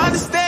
Understand?